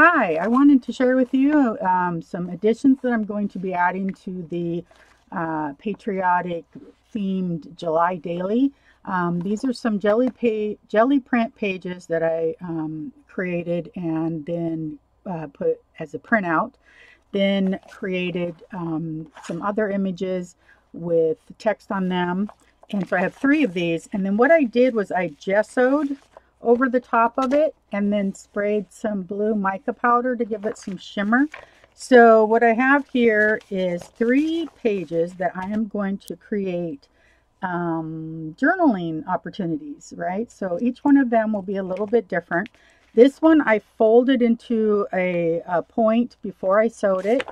hi, I wanted to share with you um, some additions that I'm going to be adding to the uh, patriotic themed July Daily. Um, these are some jelly, pa jelly print pages that I um, created and then uh, put as a printout. Then created um, some other images with text on them. And so I have three of these. And then what I did was I gessoed over the top of it and then sprayed some blue mica powder to give it some shimmer. So what I have here is three pages that I am going to create um, journaling opportunities, right? So each one of them will be a little bit different. This one I folded into a, a point before I sewed it,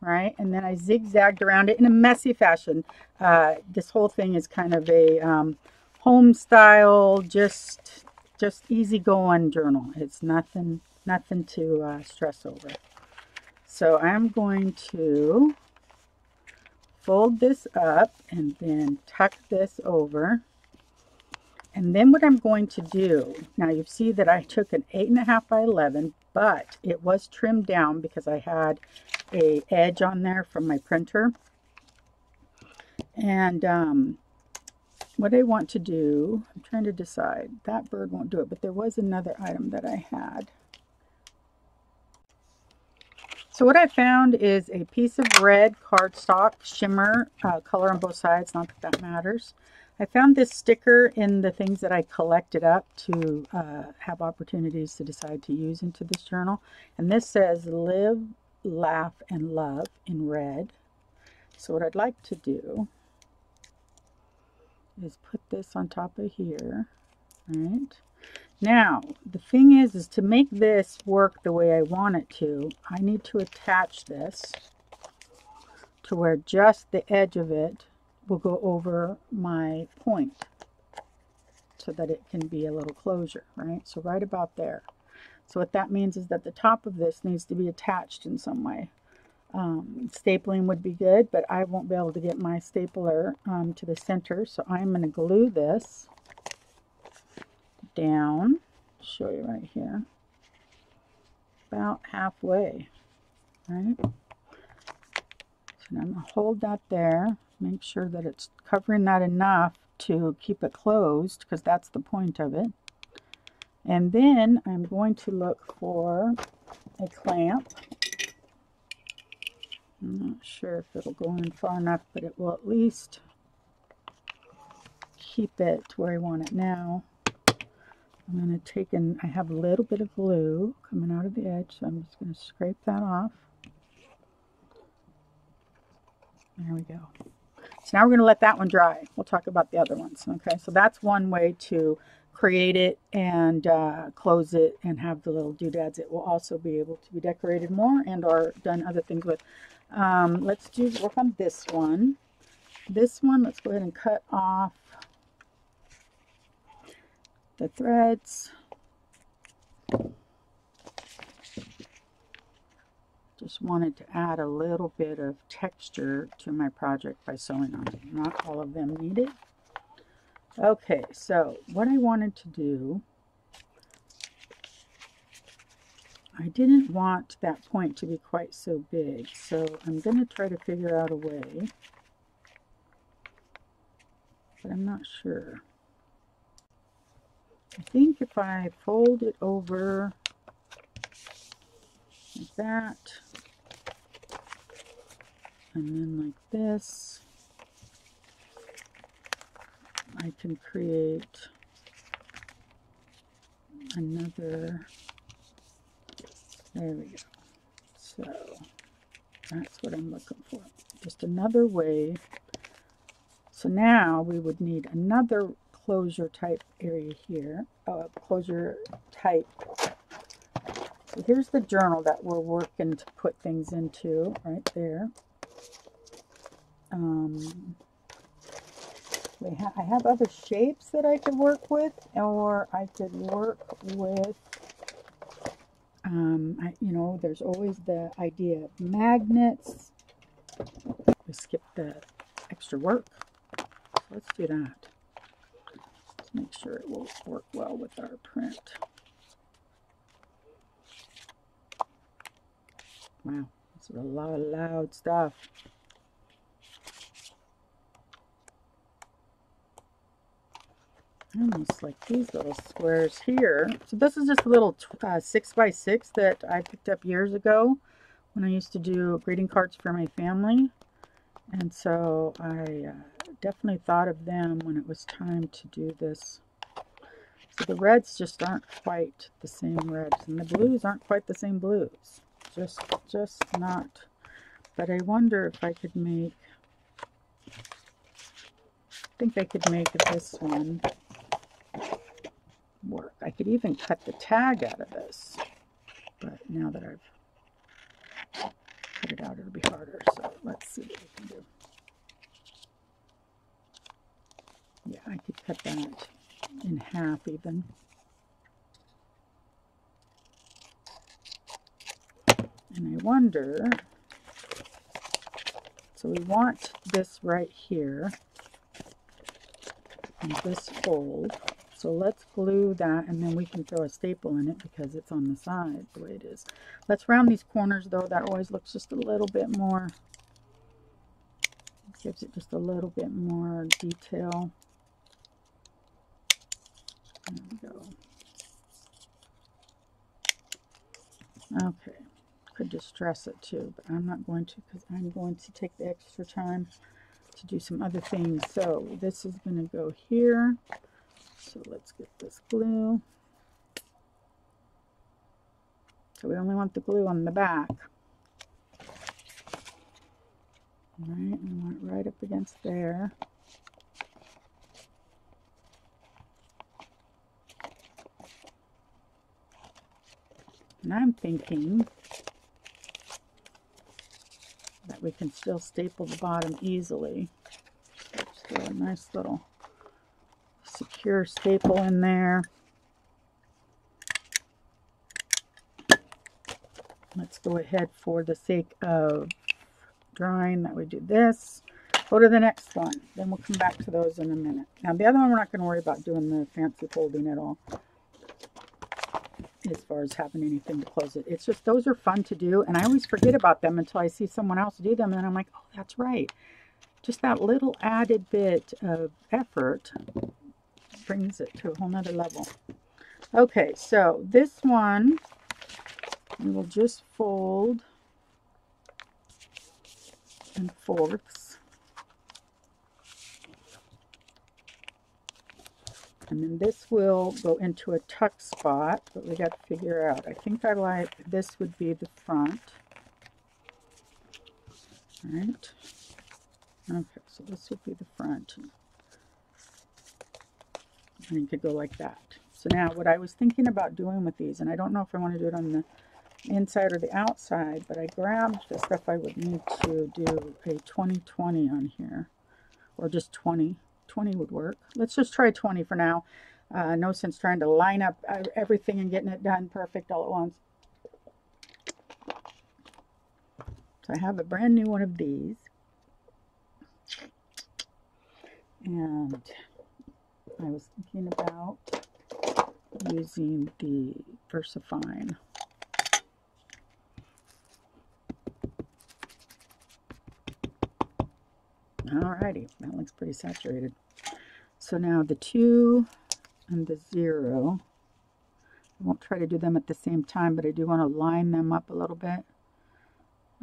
right? And then I zigzagged around it in a messy fashion. Uh, this whole thing is kind of a um, home style, just just easy going journal. It's nothing, nothing to uh, stress over. So I'm going to fold this up and then tuck this over. And then what I'm going to do, now you see that I took an 8.5 by 11, but it was trimmed down because I had a edge on there from my printer. And um, what I want to do, I'm trying to decide. That bird won't do it, but there was another item that I had. So what I found is a piece of red cardstock shimmer, uh, color on both sides, not that that matters. I found this sticker in the things that I collected up to uh, have opportunities to decide to use into this journal. And this says live, laugh, and love in red. So what I'd like to do is put this on top of here, right? Now, the thing is, is to make this work the way I want it to, I need to attach this to where just the edge of it will go over my point so that it can be a little closure, right? So right about there. So what that means is that the top of this needs to be attached in some way. Um, stapling would be good, but I won't be able to get my stapler um, to the center. So I'm going to glue this down. Show you right here. About halfway. Right? So I'm going to hold that there. Make sure that it's covering that enough to keep it closed because that's the point of it. And then I'm going to look for a clamp I'm not sure if it'll go in far enough, but it will at least keep it where I want it now. I'm going to take and I have a little bit of glue coming out of the edge, so I'm just going to scrape that off. There we go. So now we're going to let that one dry. We'll talk about the other ones. Okay, so that's one way to create it and uh, close it and have the little doodads. It will also be able to be decorated more and or done other things with. Um, let's do work on this one. This one, let's go ahead and cut off the threads. Just wanted to add a little bit of texture to my project by sewing on it. Not all of them needed. Okay, so what I wanted to do I didn't want that point to be quite so big, so I'm going to try to figure out a way, but I'm not sure. I think if I fold it over like that, and then like this, I can create another there we go. So that's what I'm looking for. Just another way. So now we would need another closure type area here. Oh, closure type. So here's the journal that we're working to put things into right there. Um, we ha I have other shapes that I could work with, or I could work with um, I, you know, there's always the idea of magnets. We skip the extra work. So let's do that. Let's make sure it will work well with our print. Wow, it's a lot of loud stuff. Almost like these little squares here. So this is just a little uh, six by six that I picked up years ago when I used to do greeting cards for my family. And so I uh, definitely thought of them when it was time to do this. So the reds just aren't quite the same reds, and the blues aren't quite the same blues. Just, just not. But I wonder if I could make, I think I could make this one work. I could even cut the tag out of this, but now that I've cut it out, it'll be harder. So let's see what we can do. Yeah, I could cut that in half even. And I wonder, so we want this right here, and this fold. So let's glue that and then we can throw a staple in it because it's on the side the way it is. Let's round these corners though. That always looks just a little bit more, gives it just a little bit more detail. There we go. Okay, could distress it too, but I'm not going to because I'm going to take the extra time to do some other things. So this is going to go here. So let's get this glue. So we only want the glue on the back. All right, we want it right up against there. And I'm thinking that we can still staple the bottom easily. Just a nice little secure staple in there. Let's go ahead for the sake of drawing that we do this. Go to the next one. Then we'll come back to those in a minute. Now the other one we're not going to worry about doing the fancy folding at all. As far as having anything to close it. It's just those are fun to do. And I always forget about them until I see someone else do them. And I'm like, oh, that's right. Just that little added bit of effort brings it to a whole nother level. Okay, so this one we will just fold in fourths. And then this will go into a tuck spot, but we got to figure out. I think I like this would be the front. All right. Okay, so this would be the front and you could go like that. So now what I was thinking about doing with these, and I don't know if I want to do it on the inside or the outside, but I grabbed the stuff I would need to do a 2020 on here, or just 20. 20 would work. Let's just try 20 for now. Uh, no sense trying to line up uh, everything and getting it done perfect all at once. So I have a brand new one of these. And I was thinking about using the VersaFine. Alrighty, that looks pretty saturated. So now the 2 and the 0, I won't try to do them at the same time, but I do want to line them up a little bit.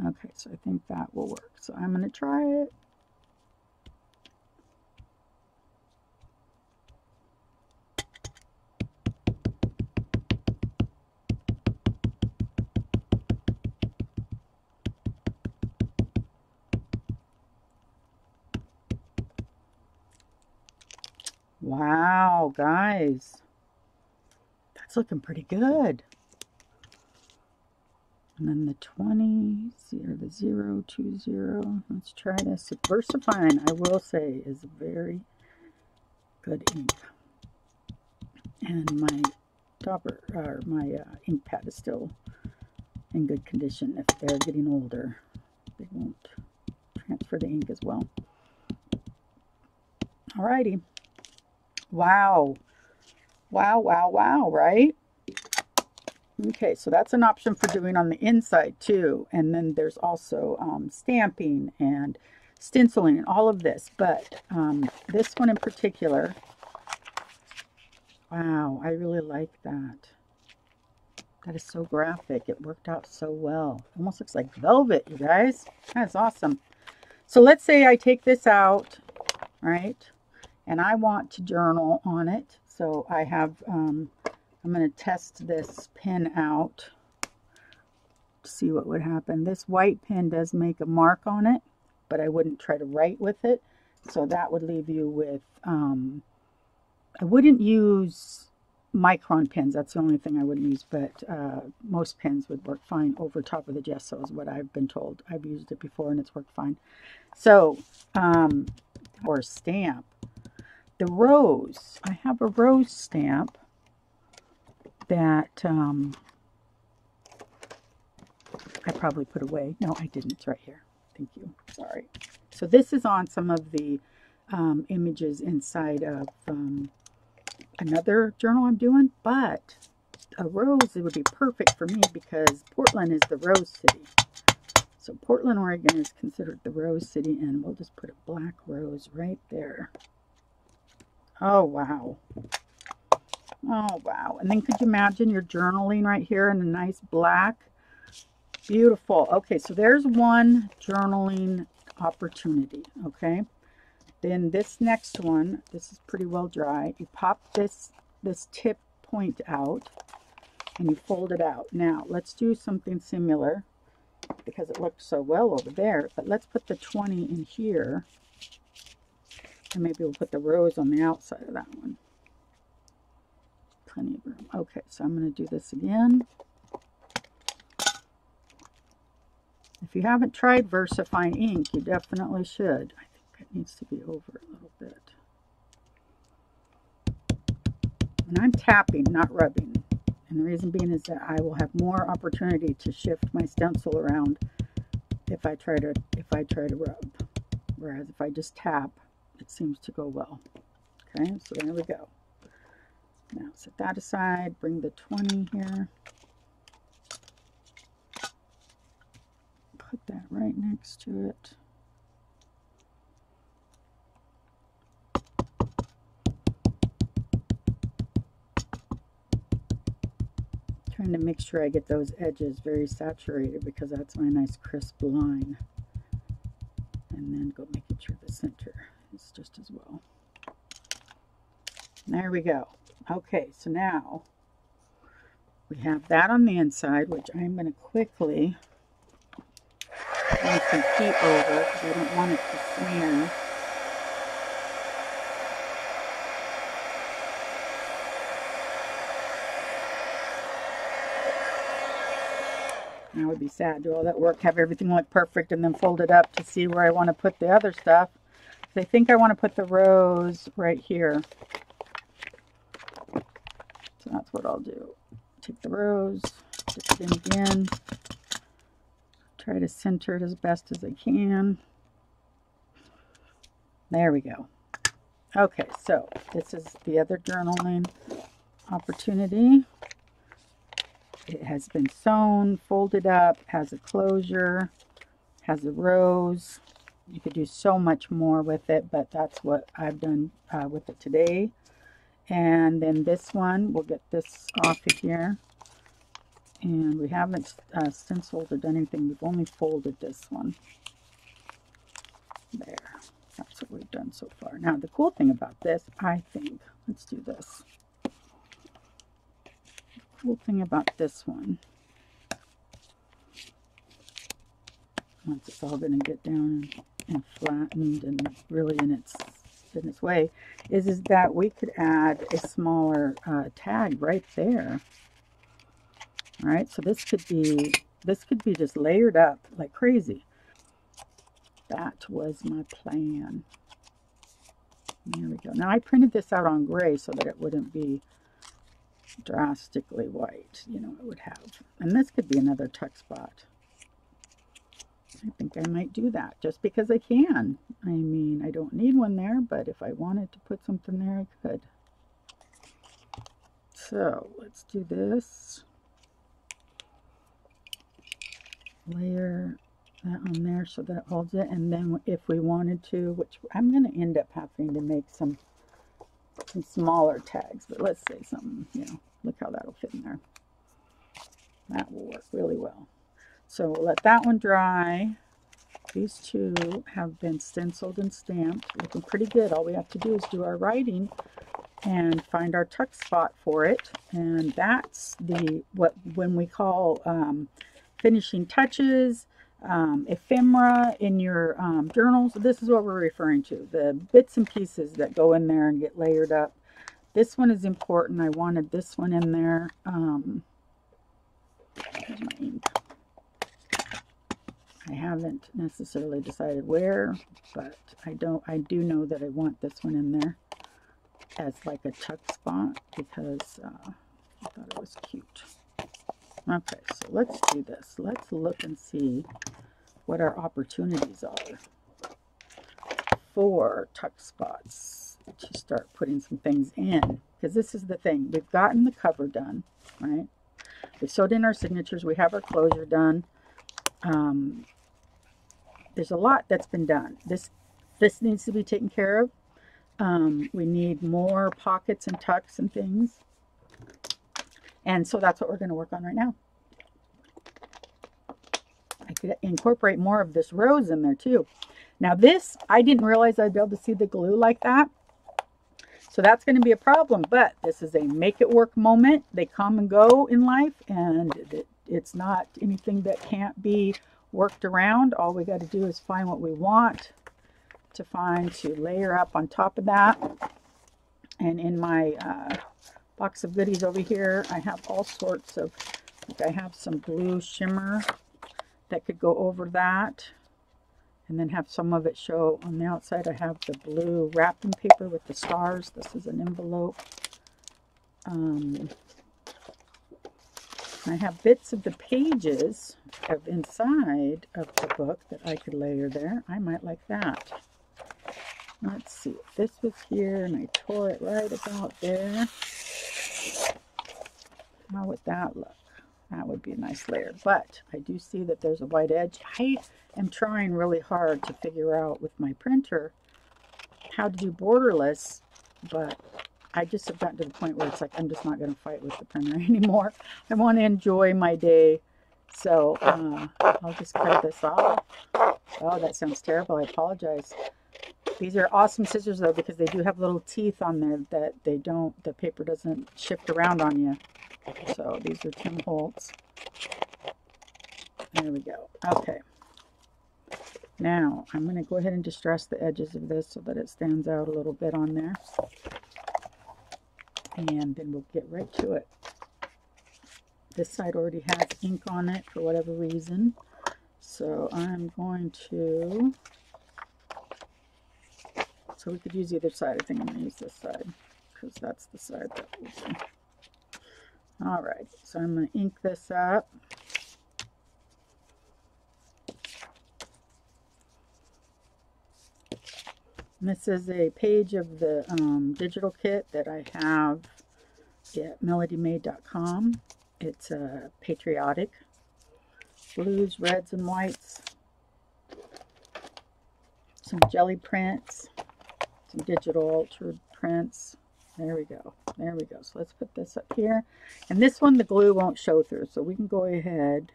Okay, so I think that will work. So I'm going to try it. Guys. That's looking pretty good. And then the 20, or the 0, 2, 0. Let's try this. VersaFine, I will say, is very good ink. And my topper, or my uh, ink pad is still in good condition. If they're getting older, they won't transfer the ink as well. Alrighty. Wow. Wow, wow, wow, right? Okay, so that's an option for doing on the inside too. And then there's also um, stamping and stenciling and all of this. But um, this one in particular, wow, I really like that. That is so graphic. It worked out so well. Almost looks like velvet, you guys. That's awesome. So let's say I take this out, right? And I want to journal on it. So I have, um, I'm going to test this pen out. To see what would happen. This white pen does make a mark on it, but I wouldn't try to write with it. So that would leave you with, um, I wouldn't use micron pens. That's the only thing I wouldn't use, but uh, most pens would work fine over top of the gesso is what I've been told. I've used it before and it's worked fine. So, um, or stamp. The rose, I have a rose stamp that um, I probably put away. No, I didn't. It's right here. Thank you. Sorry. So this is on some of the um, images inside of um, another journal I'm doing, but a rose, it would be perfect for me because Portland is the rose city. So Portland, Oregon is considered the rose city, and we'll just put a black rose right there. Oh, wow. Oh, wow. And then could you imagine your journaling right here in a nice black? Beautiful. Okay, so there's one journaling opportunity, okay? Then this next one, this is pretty well dry. You pop this, this tip point out and you fold it out. Now, let's do something similar because it looked so well over there. But let's put the 20 in here. And maybe we'll put the rose on the outside of that one. Plenty of room. Okay, so I'm going to do this again. If you haven't tried VersaFine ink, you definitely should. I think it needs to be over a little bit. And I'm tapping, not rubbing. And the reason being is that I will have more opportunity to shift my stencil around if I try to if I try to rub. Whereas if I just tap, it seems to go well. Okay, so there we go. Now set that aside, bring the 20 here. Put that right next to it. trying to make sure I get those edges very saturated because that's my nice crisp line. And then go making sure the center is just as well. There we go. Okay, so now we have that on the inside, which I'm going to quickly run some heat over because I don't want it to smear. I would be sad, do all that work, have everything look perfect, and then fold it up to see where I want to put the other stuff. I think I want to put the rose right here. So that's what I'll do. Take the rose, stick it in again. Try to center it as best as I can. There we go. Okay, so this is the other journaling opportunity. It has been sewn, folded up, has a closure, has a rose. You could do so much more with it, but that's what I've done uh, with it today. And then this one, we'll get this off of here. And we haven't uh, stenciled or done anything. We've only folded this one. There. That's what we've done so far. Now, the cool thing about this, I think, let's do this The cool thing about this one, once it's all going to get down and flattened and really in its in its way, is is that we could add a smaller uh, tag right there. All right, so this could be this could be just layered up like crazy. That was my plan. There we go. Now I printed this out on gray so that it wouldn't be drastically white, you know, it would have. And this could be another tuck spot. I think I might do that just because I can. I mean, I don't need one there, but if I wanted to put something there, I could. So let's do this. layer that on there so that holds it. And then if we wanted to, which I'm going to end up having to make some, some smaller tags, but let's say something, you know, look how that'll fit in there. That will work really well. So we'll let that one dry. These two have been stenciled and stamped, looking pretty good. All we have to do is do our writing and find our tuck spot for it. And that's the what when we call um, finishing touches, um, ephemera in your um, journals. This is what we're referring to, the bits and pieces that go in there and get layered up. This one is important. I wanted this one in there. Um, I haven't necessarily decided where, but I don't. I do know that I want this one in there as like a tuck spot because uh, I thought it was cute. Okay, so let's do this. Let's look and see what our opportunities are for tuck spots to start putting some things in. Because this is the thing. We've gotten the cover done, right? We sewed in our signatures. We have our closure done. Um, there's a lot that's been done. This this needs to be taken care of. Um, we need more pockets and tucks and things. And so that's what we're going to work on right now. I could incorporate more of this rose in there too. Now this, I didn't realize I'd be able to see the glue like that. So that's going to be a problem, but this is a make it work moment. They come and go in life and it's not anything that can't be worked around. All we got to do is find what we want to find to layer up on top of that. And in my uh, box of goodies over here, I have all sorts of, like I have some blue shimmer that could go over that. And then have some of it show on the outside. I have the blue wrapping paper with the stars. This is an envelope. Um, I have bits of the pages of inside of the book that I could layer there. I might like that. Let's see this was here and I tore it right about there. How would that look? That would be a nice layer. But I do see that there's a white edge. I am trying really hard to figure out with my printer how to do borderless, but I just have gotten to the point where it's like I'm just not going to fight with the printer anymore. I want to enjoy my day. So uh, I'll just cut this off. Oh, that sounds terrible. I apologize. These are awesome scissors though because they do have little teeth on there that they don't, the paper doesn't shift around on you. So these are Tim Holtz. There we go. Okay. Now I'm going to go ahead and distress the edges of this so that it stands out a little bit on there. And then we'll get right to it. This side already has ink on it for whatever reason. So I'm going to so we could use either side. I think I'm going to use this side because that's the side that we see. All right, so I'm going to ink this up. This is a page of the um, digital kit that I have at melodimade.com. It's a uh, patriotic blues, reds, and whites. Some jelly prints some digital altered prints. There we go. There we go. So let's put this up here. And this one, the glue won't show through. So we can go ahead.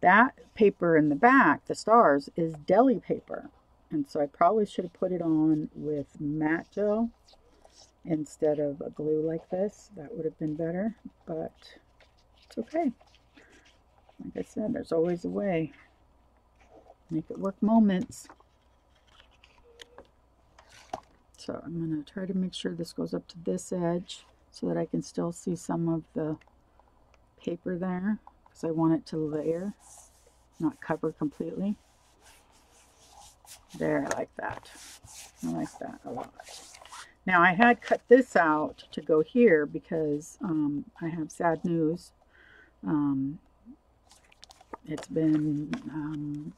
That paper in the back, the stars, is deli paper. And so I probably should have put it on with matte gel instead of a glue like this. That would have been better, but it's okay. Like I said, there's always a way. Make it work moments. So I'm going to try to make sure this goes up to this edge so that I can still see some of the paper there because I want it to layer, not cover completely. There, I like that. I like that a lot. Now I had cut this out to go here because um, I have sad news. Um, it's been um,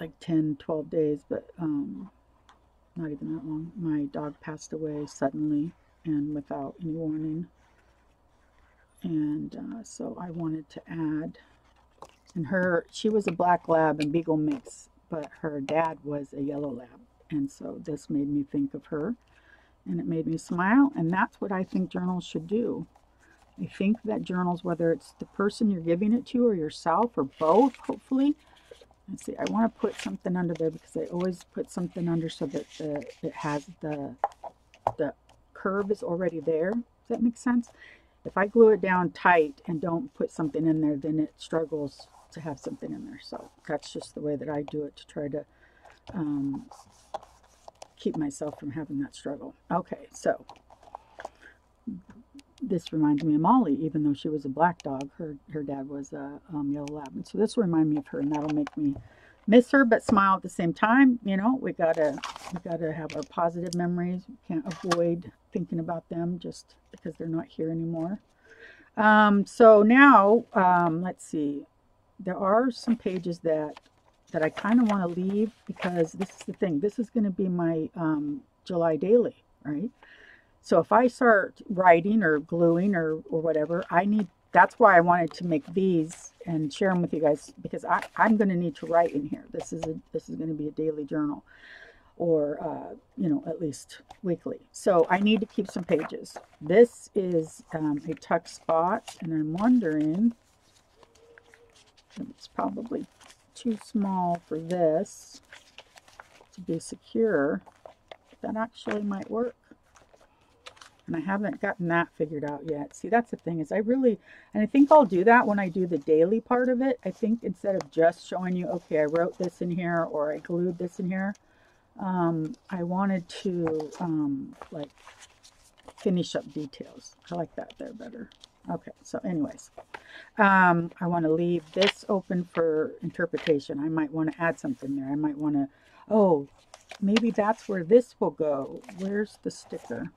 like 10, 12 days, but um, not even that long, my dog passed away suddenly and without any warning. And uh, so I wanted to add, and her, she was a black lab and beagle mix, but her dad was a yellow lab. And so this made me think of her and it made me smile. And that's what I think journals should do. I think that journals, whether it's the person you're giving it to or yourself or both, hopefully. Let's see, I want to put something under there because I always put something under so that the, it has the, the curve is already there. Does that make sense? If I glue it down tight and don't put something in there, then it struggles to have something in there. So that's just the way that I do it to try to um, keep myself from having that struggle. Okay, so this reminds me of Molly, even though she was a black dog. Her her dad was a um, yellow lab, and so this will remind me of her, and that'll make me miss her but smile at the same time. You know, we gotta we gotta have our positive memories. We can't avoid thinking about them just because they're not here anymore. Um, so now, um, let's see. There are some pages that that I kind of want to leave because this is the thing. This is going to be my um, July daily, right? So if I start writing or gluing or, or whatever, I need, that's why I wanted to make these and share them with you guys because I, I'm going to need to write in here. This is a, this is going to be a daily journal or, uh, you know, at least weekly. So I need to keep some pages. This is um, a tuck spot and I'm wondering, it's probably too small for this to be secure. That actually might work. And I haven't gotten that figured out yet. See, that's the thing is I really, and I think I'll do that when I do the daily part of it. I think instead of just showing you, okay, I wrote this in here or I glued this in here, um, I wanted to um, like finish up details. I like that there better. Okay, so anyways, um, I want to leave this open for interpretation. I might want to add something there. I might want to, oh, maybe that's where this will go. Where's the sticker?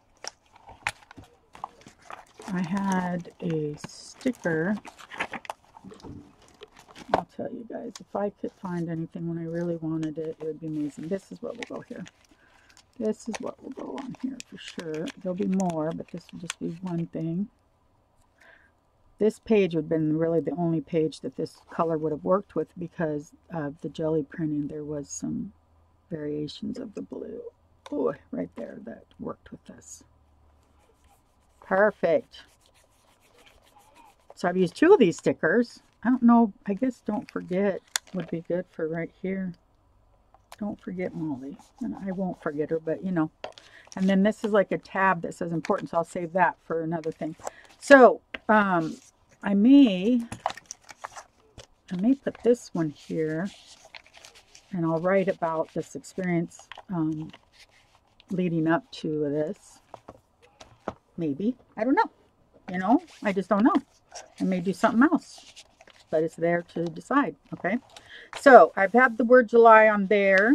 I had a sticker. I'll tell you guys, if I could find anything when I really wanted it, it would be amazing. This is what will go here. This is what will go on here for sure. There'll be more, but this will just be one thing. This page would have been really the only page that this color would have worked with because of the jelly printing. There was some variations of the blue. Oh, right there that worked with this. Perfect. So I've used two of these stickers. I don't know, I guess don't forget would be good for right here. Don't forget Molly. And I won't forget her, but you know. And then this is like a tab that says important, so I'll save that for another thing. So, um, I may, I may put this one here and I'll write about this experience um, leading up to this. Maybe. I don't know. You know, I just don't know. I may do something else. But it's there to decide. Okay. So I've had the word July on there.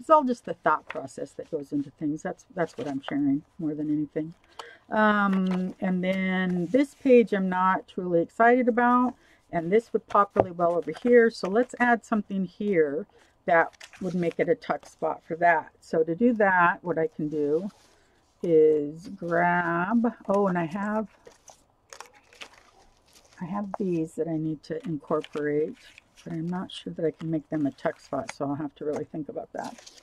It's all just the thought process that goes into things. That's that's what I'm sharing more than anything. Um, and then this page I'm not truly excited about. And this would pop really well over here. So let's add something here that would make it a tuck spot for that. So to do that, what I can do is grab, oh, and I have, I have these that I need to incorporate, but I'm not sure that I can make them a tuck spot, so I'll have to really think about that.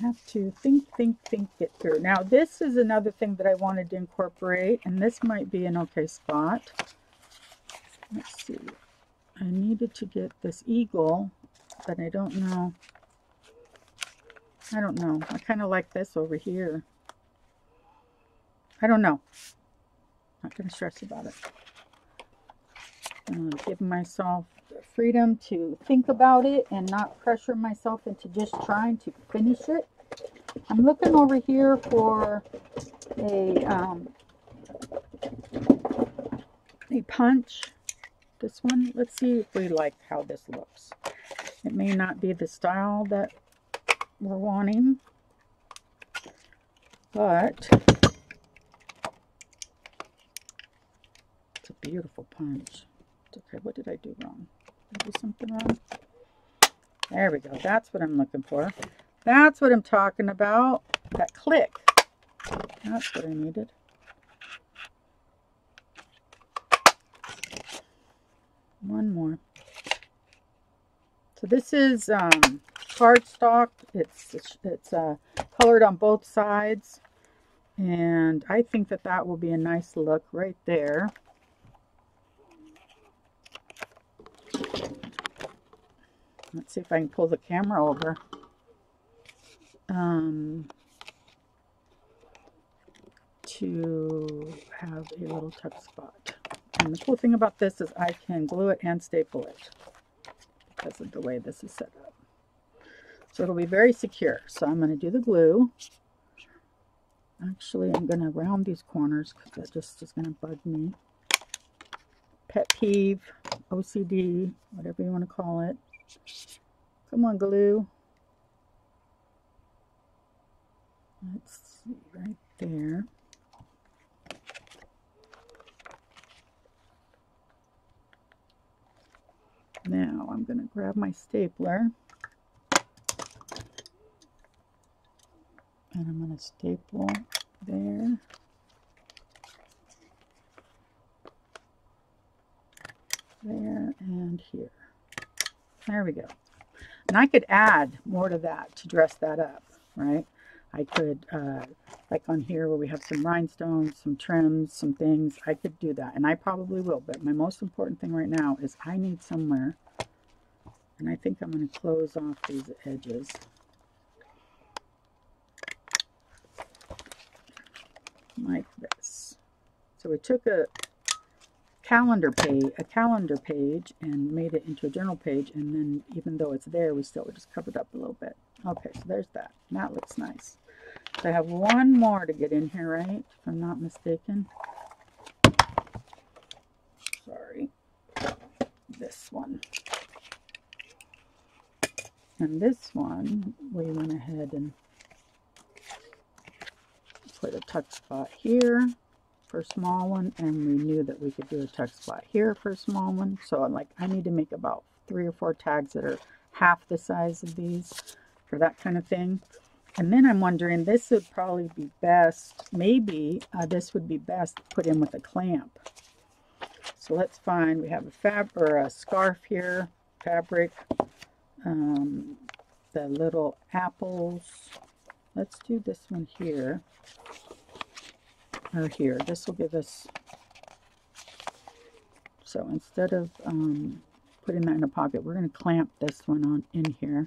Have to think, think, think it through. Now, this is another thing that I wanted to incorporate, and this might be an okay spot. Let's see. I needed to get this eagle, but I don't know. I don't know. I kind of like this over here. I don't know. Not going to stress about it. Give myself freedom to think about it and not pressure myself into just trying to finish it. I'm looking over here for a um, a punch. This one, let's see if we like how this looks. It may not be the style that we're wanting, but it's a beautiful punch. Okay, what did I do wrong? Did I do something wrong? There we go. That's what I'm looking for. That's what I'm talking about. That click. That's what I needed. One more. So this is um, cardstock. It's it's, it's uh, colored on both sides. And I think that that will be a nice look right there. Let's see if I can pull the camera over. Um, to have a little tuck spot. And the cool thing about this is I can glue it and staple it because of the way this is set up. So it'll be very secure. So I'm going to do the glue. Actually, I'm going to round these corners because that just is going to bug me. Pet peeve, OCD, whatever you want to call it. Come on, glue. Let's see, right there. Now I'm going to grab my stapler and I'm going to staple there. There and here. There we go. And I could add more to that to dress that up, right? I could, uh, like on here where we have some rhinestones, some trims, some things, I could do that. And I probably will. But my most important thing right now is I need somewhere, and I think I'm going to close off these edges. Like this. So we took a calendar page, a calendar page and made it into a journal page. And then even though it's there, we still just covered up a little bit. Okay, so there's that. That looks nice. So I have one more to get in here, right? If I'm not mistaken. Sorry. This one. And this one, we went ahead and put a tuck spot here for a small one. And we knew that we could do a tuck spot here for a small one. So I'm like, I need to make about three or four tags that are half the size of these for that kind of thing. And then I'm wondering, this would probably be best, maybe uh, this would be best put in with a clamp. So let's find, we have a fab or a scarf here, fabric, um, the little apples. Let's do this one here, or here. This will give us, so instead of um, putting that in a pocket, we're going to clamp this one on in here.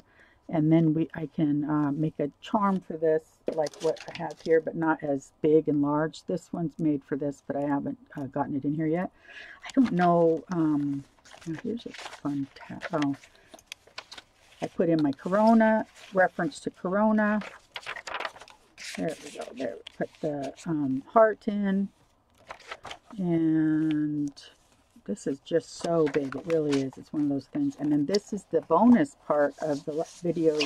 And then we I can uh, make a charm for this like what I have here but not as big and large. This one's made for this but I haven't uh, gotten it in here yet. I don't know um, here's a fun tab oh. I put in my Corona reference to Corona there we go there we put the um, heart in and this is just so big. It really is. It's one of those things. And then this is the bonus part of the video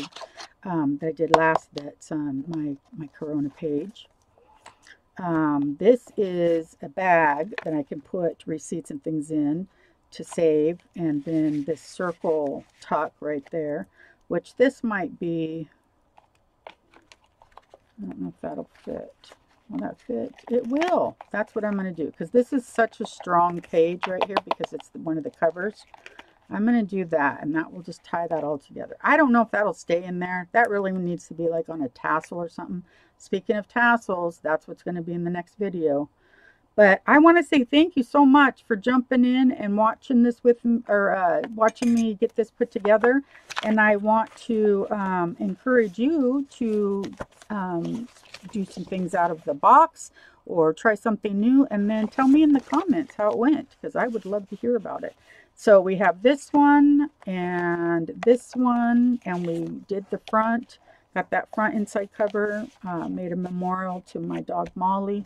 um, that I did last that's on my, my Corona page. Um, this is a bag that I can put receipts and things in to save. And then this circle tuck right there, which this might be, I don't know if that'll fit. Will that fit? It will. That's what I'm going to do. Because this is such a strong page right here because it's one of the covers. I'm going to do that. And that will just tie that all together. I don't know if that'll stay in there. That really needs to be like on a tassel or something. Speaking of tassels, that's what's going to be in the next video. But I want to say thank you so much for jumping in and watching this with or uh, watching me get this put together. And I want to um, encourage you to um, do some things out of the box or try something new and then tell me in the comments how it went because I would love to hear about it. So we have this one and this one and we did the front, got that front inside cover, uh, made a memorial to my dog Molly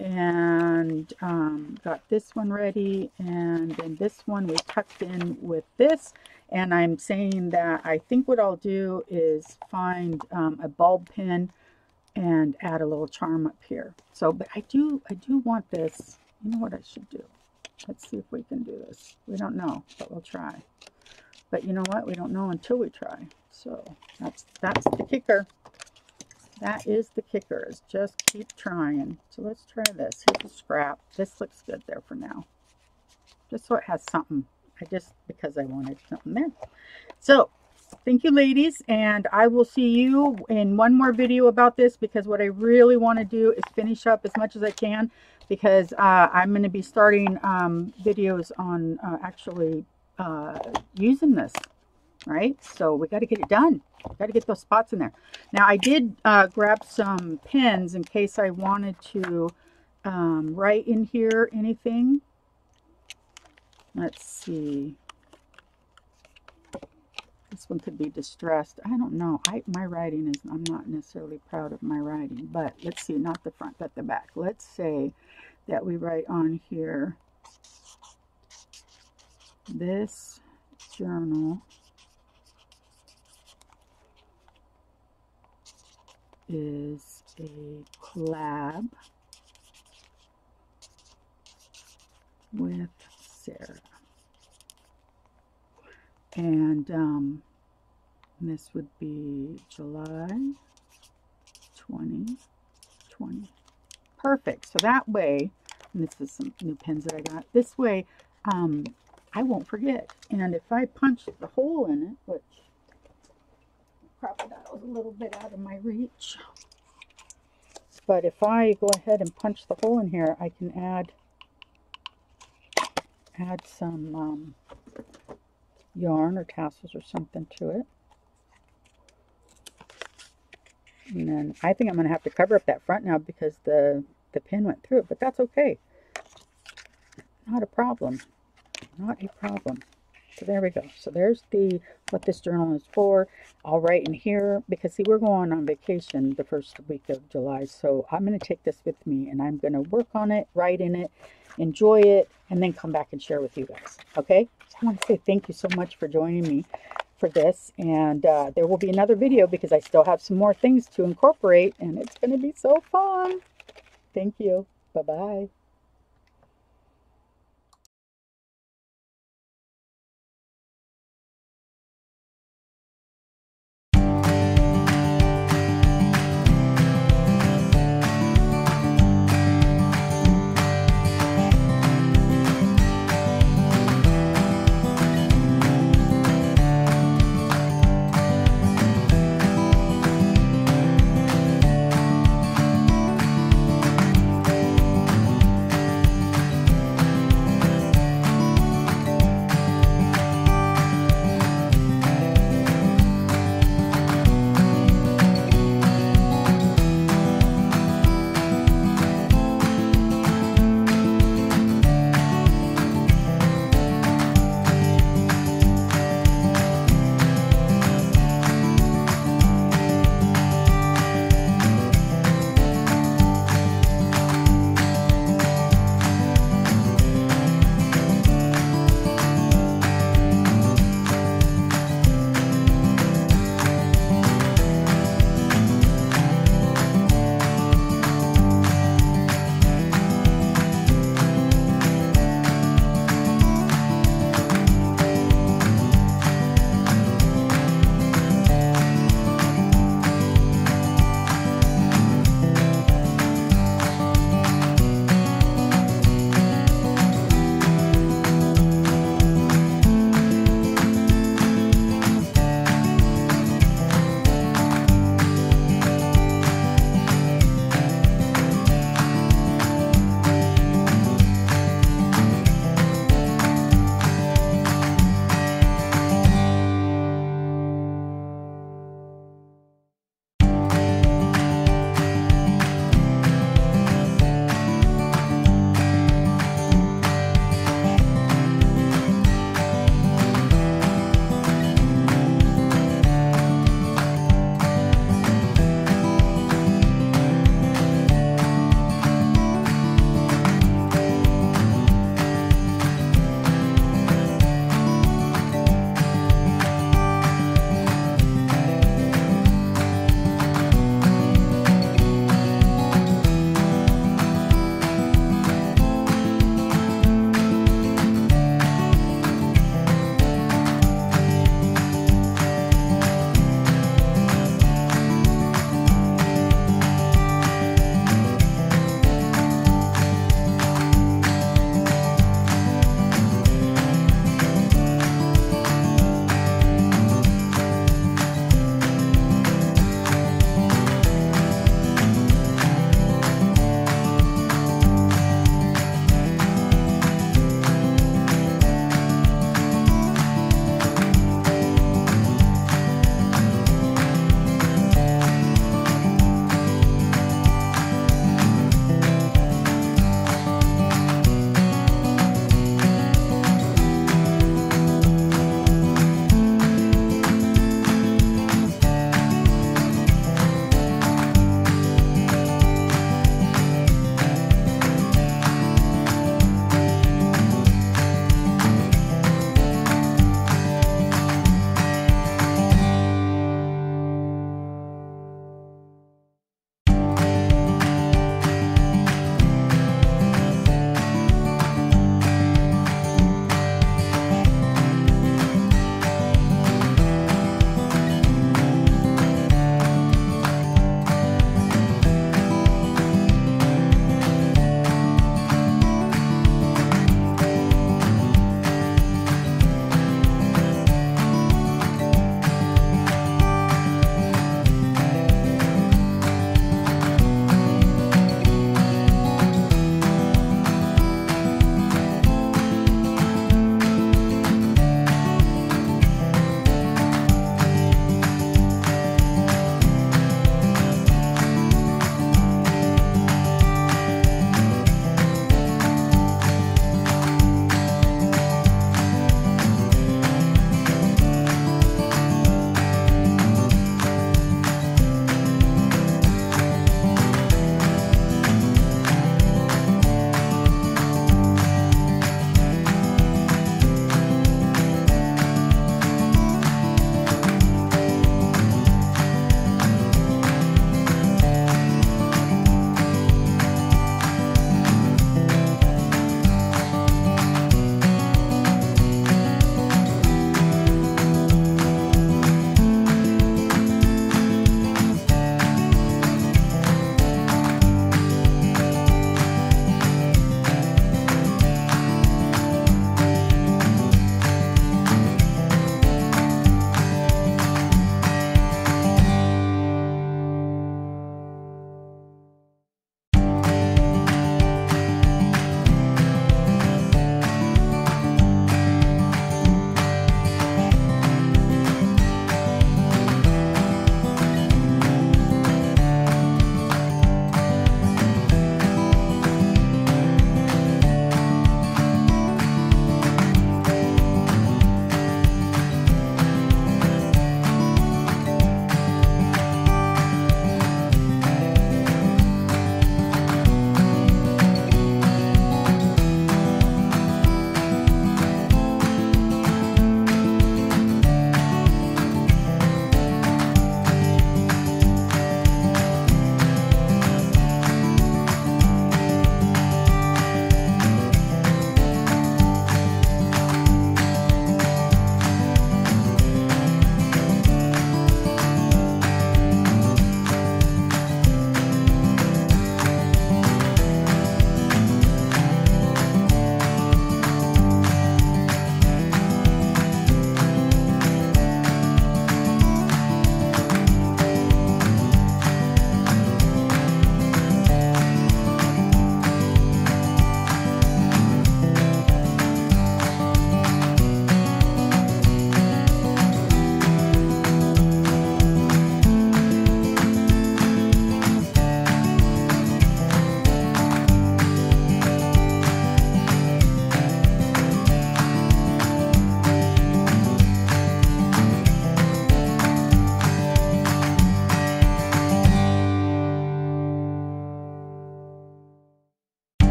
and um, got this one ready and then this one we tucked in with this and I'm saying that I think what I'll do is find um, a bulb pin and add a little charm up here. So, but I do, I do want this. You know what I should do? Let's see if we can do this. We don't know, but we'll try. But you know what? We don't know until we try. So that's that's the kicker. That is the kicker, is just keep trying. So let's try this. Here's a scrap. This looks good there for now. Just so it has something I just, because I wanted something there. So, thank you ladies, and I will see you in one more video about this because what I really want to do is finish up as much as I can because uh, I'm going to be starting um, videos on uh, actually uh, using this, right? So we got to get it done. Got to get those spots in there. Now I did uh, grab some pens in case I wanted to um, write in here anything. Let's see. This one could be distressed. I don't know. I, my writing is, I'm not necessarily proud of my writing, but let's see, not the front, but the back. Let's say that we write on here, this journal is a collab with Sarah. And um, this would be July 2020. Perfect. So that way, and this is some new pens that I got. This way, um, I won't forget. And if I punch the hole in it, which little bit out of my reach. But if I go ahead and punch the hole in here, I can add add some um, yarn or tassels or something to it. And then I think I'm going to have to cover up that front now because the, the pin went through it, but that's okay. Not a problem. Not a problem. So there we go. So there's the what this journal is for. I'll write in here because see we're going on vacation the first week of July. So I'm going to take this with me and I'm going to work on it, write in it, enjoy it, and then come back and share with you guys. Okay? So I want to say thank you so much for joining me for this. And uh, there will be another video because I still have some more things to incorporate and it's going to be so fun. Thank you. Bye-bye.